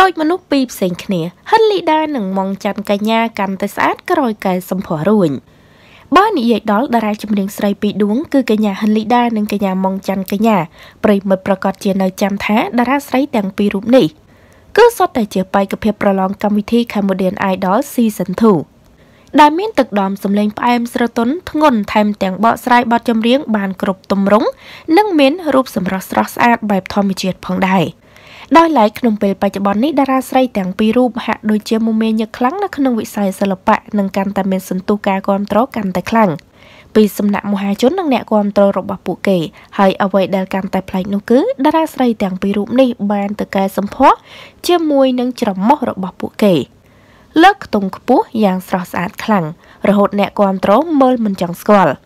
ដោយមនុស្សពីរផ្សេងគ្នាហិនលីដានិងម៉ងច័ន្ទកញ្ញាកាន់តែស្អាតក្រោយកែសម្ផស្សរួញបើនិយាយដល់តារាចម្រៀងស្រីពីរដួងគឺកញ្ញាហិនលីដានិងកញ្ញាម៉ងច័ន្ទកញ្ញាប្រិមិត្តប្រកាសជានៅចាំថាតារាស្រីទាំងពីររូបនេះគឺសុទ្ធតែជាបេក្ខភាពប្រឡងកម្មវិធី Cambodian Idol Season 2ដែលមានទឹកដមសម្លេងផ្អែមស្រទន់ធ្ងន់ថែមទាំងបកស្រាយបទចម្រៀងបានគ្រប់ទម្រង់និងមានរូបសម្រស់ស្រស់ស្អាតបែបធម្មជាតិផងដែរ។ ដោយឡែកក្នុងពេលបច្ចុប្បន្ននេះតារាស្រីទាំងពីររូបហាក់ដូចជាមមាញឹកខ្លាំងនៅក្នុងវិស័យសិល្បៈនិងកាន់តែមានសន្ទុះការគ្រប់គ្រងកាន់តែខ្លាំងពីសំណាក់មហាជននិងអ្នកគ្រប់គ្រងរបស់ពួកគេហើយអ្វីដែលកាន់តែប្លែកនោះគឺតារាស្រីទាំងពីររូបនេះបានទៅកែសម្ផស្សជាមួយនឹងច្រមុះរបស់ពួកគេលើកខ្ទង់ខ្ពស់យ៉ាងស្រស់ស្អាតខ្លាំងរហូតអ្នកគ្រប់គ្រងមើលមិនចង់ស្គាល់ពោលគឺ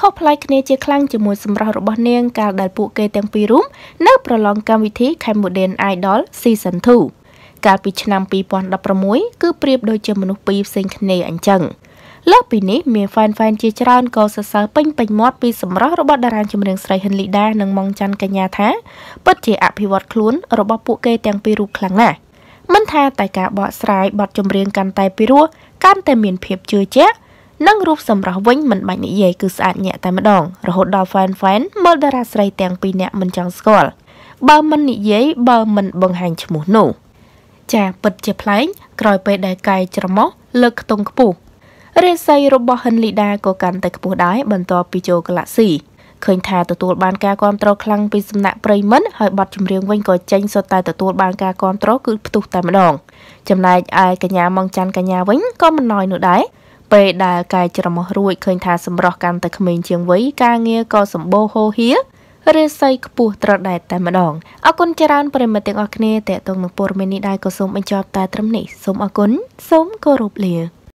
ខុសប្លែកគ្នាជាខ្លាំងជាមួយសម្រស់របស់នាងកាលដែលពួកគេទាំងពីររូបនៅប្រឡងកម្មវិធី Cambodian Idol Season 2កាលពីឆ្នាំ2016គឺប្រៀបដូចជាមនុស្សពីរផ្សេងគ្នាអញ្ចឹងលើសពីនេះមាន fan fan ជាច្រើនក៏សរសើរពេញពេញមាត់ពីសម្រស់របស់តារាចម្រៀងស្រីហិនលីដានិងម៉ុងច័ន្ទកញ្ញាថាពិតជាអភិវឌ្ឍខ្លួនរបស់ពួកគេទាំងពីររូបខ្លាំងណាស់មិនថាតែការបកស្រាយបទចម្រៀងកាន់តែពីរោះកាន់តែមានភាពជឿជាក់ និងរូបសម្រស់វិញមិនបាច់និយាយគឺស្អាតញាក់តែម្ដងរហូតដល់ fan fan មើលតារាស្រីទាំងពីរនាក់មិនចង់ស្គាល់បើមិននិយាយបើមិនបង្ហាញឈ្មោះនោះចាពិតជាប្លែកក្រោយពេលដែលកាយច្រមុះលើកខ្ទង់ខ្ពស់រាសីរបស់ហិនលីដាក៏កាន់តែខ្ពស់ដែរបន្ទាប់ពីចូល Galaxy ឃើញថាទទួលបានការគ្រប់គ្រងខ្លាំងពីសំណាក់ប្រិមិត្តហើយបទចម្រៀងវិញក៏ចេញសុទ្ធតែទទួលបានការគ្រប់គ្រងគឺផ្ទុះតែម្ដងចំណែកឯកញ្ញាម៉ងច័ន្ទកញ្ញាវិញក៏មិនណយនោះដែរ ពេលដែលកាយច្រមុះរួចឃើញថាសម្រស់កាន់តែក្មេងជាងវ័យការងារក៏សម្បូរហូរហៀរាសីខ្ពស់ត្រដែតតែម្ដងអរគុណច្រើនប្រិមត្តទាំងអស់គ្នាតេតងនឹងព័ត៌មាននេះដែរក៏សូមបញ្ចប់តែត្រឹមនេះសូមអរគុណសូមគោរពលា